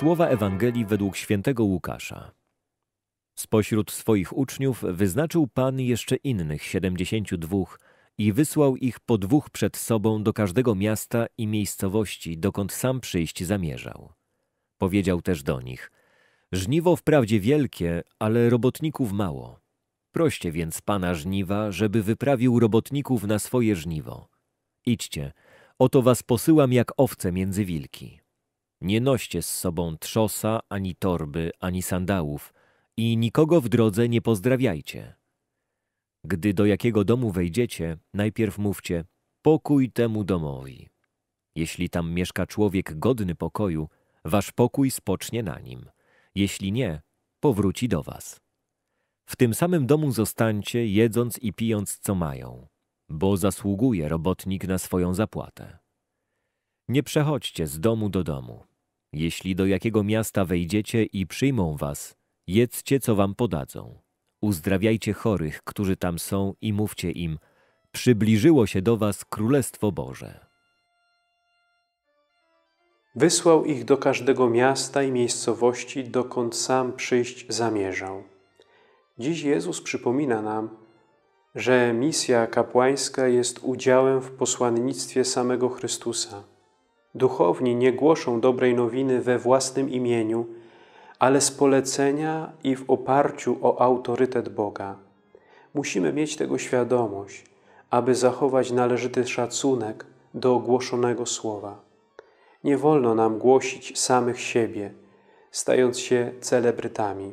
Słowa Ewangelii według świętego Łukasza. Spośród swoich uczniów wyznaczył Pan jeszcze innych siedemdziesięciu dwóch i wysłał ich po dwóch przed sobą do każdego miasta i miejscowości, dokąd sam przyjść zamierzał. Powiedział też do nich, żniwo wprawdzie wielkie, ale robotników mało. Proście więc Pana żniwa, żeby wyprawił robotników na swoje żniwo. Idźcie, oto was posyłam jak owce między wilki. Nie noście z sobą trzosa, ani torby, ani sandałów i nikogo w drodze nie pozdrawiajcie. Gdy do jakiego domu wejdziecie, najpierw mówcie pokój temu domowi. Jeśli tam mieszka człowiek godny pokoju, wasz pokój spocznie na nim. Jeśli nie, powróci do was. W tym samym domu zostańcie, jedząc i pijąc co mają, bo zasługuje robotnik na swoją zapłatę. Nie przechodźcie z domu do domu. Jeśli do jakiego miasta wejdziecie i przyjmą was, jedzcie, co wam podadzą. Uzdrawiajcie chorych, którzy tam są i mówcie im, przybliżyło się do was Królestwo Boże. Wysłał ich do każdego miasta i miejscowości, dokąd sam przyjść zamierzał. Dziś Jezus przypomina nam, że misja kapłańska jest udziałem w posłannictwie samego Chrystusa. Duchowni nie głoszą dobrej nowiny we własnym imieniu, ale z polecenia i w oparciu o autorytet Boga. Musimy mieć tego świadomość, aby zachować należyty szacunek do ogłoszonego słowa. Nie wolno nam głosić samych siebie, stając się celebrytami.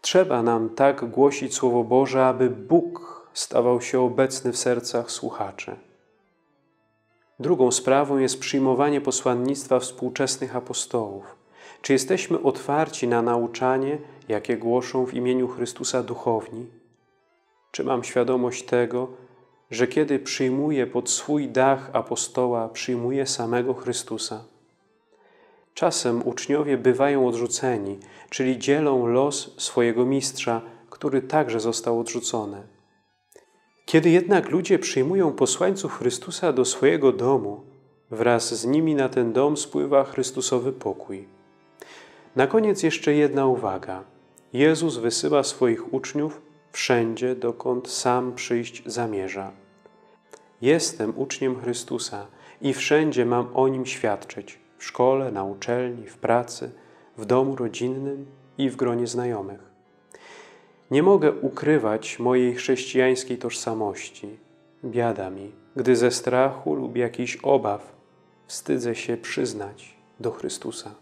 Trzeba nam tak głosić Słowo Boże, aby Bóg stawał się obecny w sercach słuchaczy. Drugą sprawą jest przyjmowanie posłannictwa współczesnych apostołów. Czy jesteśmy otwarci na nauczanie, jakie głoszą w imieniu Chrystusa duchowni? Czy mam świadomość tego, że kiedy przyjmuję pod swój dach apostoła, przyjmuję samego Chrystusa? Czasem uczniowie bywają odrzuceni, czyli dzielą los swojego mistrza, który także został odrzucony. Kiedy jednak ludzie przyjmują posłańców Chrystusa do swojego domu, wraz z nimi na ten dom spływa Chrystusowy pokój. Na koniec jeszcze jedna uwaga. Jezus wysyła swoich uczniów wszędzie, dokąd sam przyjść zamierza. Jestem uczniem Chrystusa i wszędzie mam o Nim świadczyć w szkole, na uczelni, w pracy, w domu rodzinnym i w gronie znajomych. Nie mogę ukrywać mojej chrześcijańskiej tożsamości. Biada mi, gdy ze strachu lub jakichś obaw wstydzę się przyznać do Chrystusa.